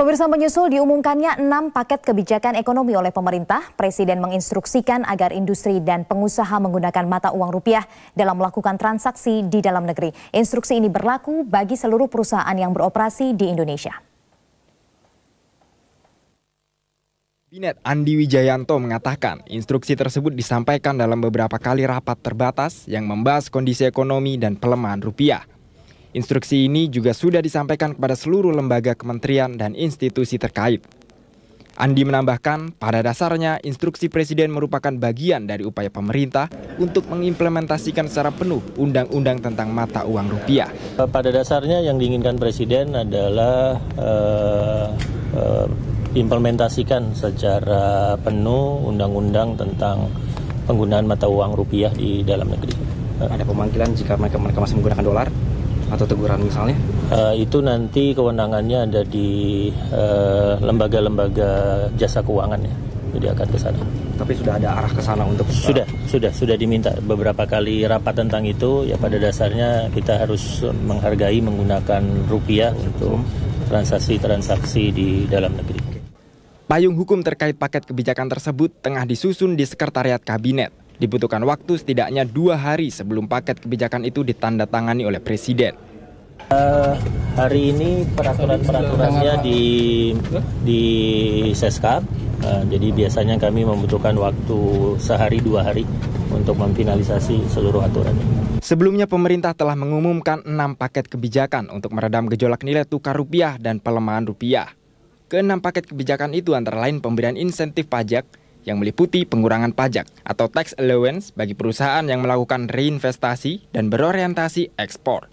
Pemirsa menyusul diumumkannya enam paket kebijakan ekonomi oleh pemerintah, Presiden menginstruksikan agar industri dan pengusaha menggunakan mata uang rupiah dalam melakukan transaksi di dalam negeri. Instruksi ini berlaku bagi seluruh perusahaan yang beroperasi di Indonesia. Kabinet Andi Wijayanto mengatakan instruksi tersebut disampaikan dalam beberapa kali rapat terbatas yang membahas kondisi ekonomi dan pelemahan rupiah. Instruksi ini juga sudah disampaikan kepada seluruh lembaga kementerian dan institusi terkait. Andi menambahkan, pada dasarnya instruksi Presiden merupakan bagian dari upaya pemerintah untuk mengimplementasikan secara penuh undang-undang tentang mata uang rupiah. Pada dasarnya yang diinginkan Presiden adalah uh, uh, implementasikan secara penuh undang-undang tentang penggunaan mata uang rupiah di dalam negeri. Ada pemanggilan jika mereka, mereka masih menggunakan dolar? Atau teguran misalnya? Uh, itu nanti kewenangannya ada di eh, lembaga-lembaga uh, jasa keuangan ya, jadi akan ke sana. Tapi sudah ada arah ke sana untuk sudah uh, sudah sudah diminta beberapa kali rapat tentang itu ya pada dasarnya kita harus menghargai menggunakan rupiah untuk hmm. transaksi-transaksi di dalam negeri. Payung hukum terkait paket kebijakan tersebut tengah disusun di Sekretariat Kabinet. Dibutuhkan waktu setidaknya dua hari sebelum paket kebijakan itu ditandatangani oleh Presiden. Uh, hari ini peraturan-peraturannya di di Seskap, uh, jadi biasanya kami membutuhkan waktu sehari dua hari untuk memfinalisasi seluruh aturan. Sebelumnya pemerintah telah mengumumkan enam paket kebijakan untuk meredam gejolak nilai tukar rupiah dan pelemahan rupiah. Keenam paket kebijakan itu antara lain pemberian insentif pajak, yang meliputi pengurangan pajak atau tax allowance bagi perusahaan yang melakukan reinvestasi dan berorientasi ekspor.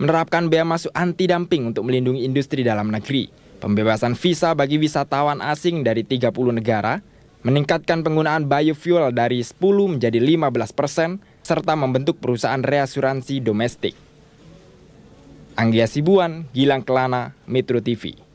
Menerapkan bea masuk anti-dumping untuk melindungi industri dalam negeri, pembebasan visa bagi wisatawan asing dari 30 negara, meningkatkan penggunaan biofuel dari 10 menjadi 15 persen, serta membentuk perusahaan reasuransi domestik. Anggia Sibuan, Gilang Kelana, Metro TV.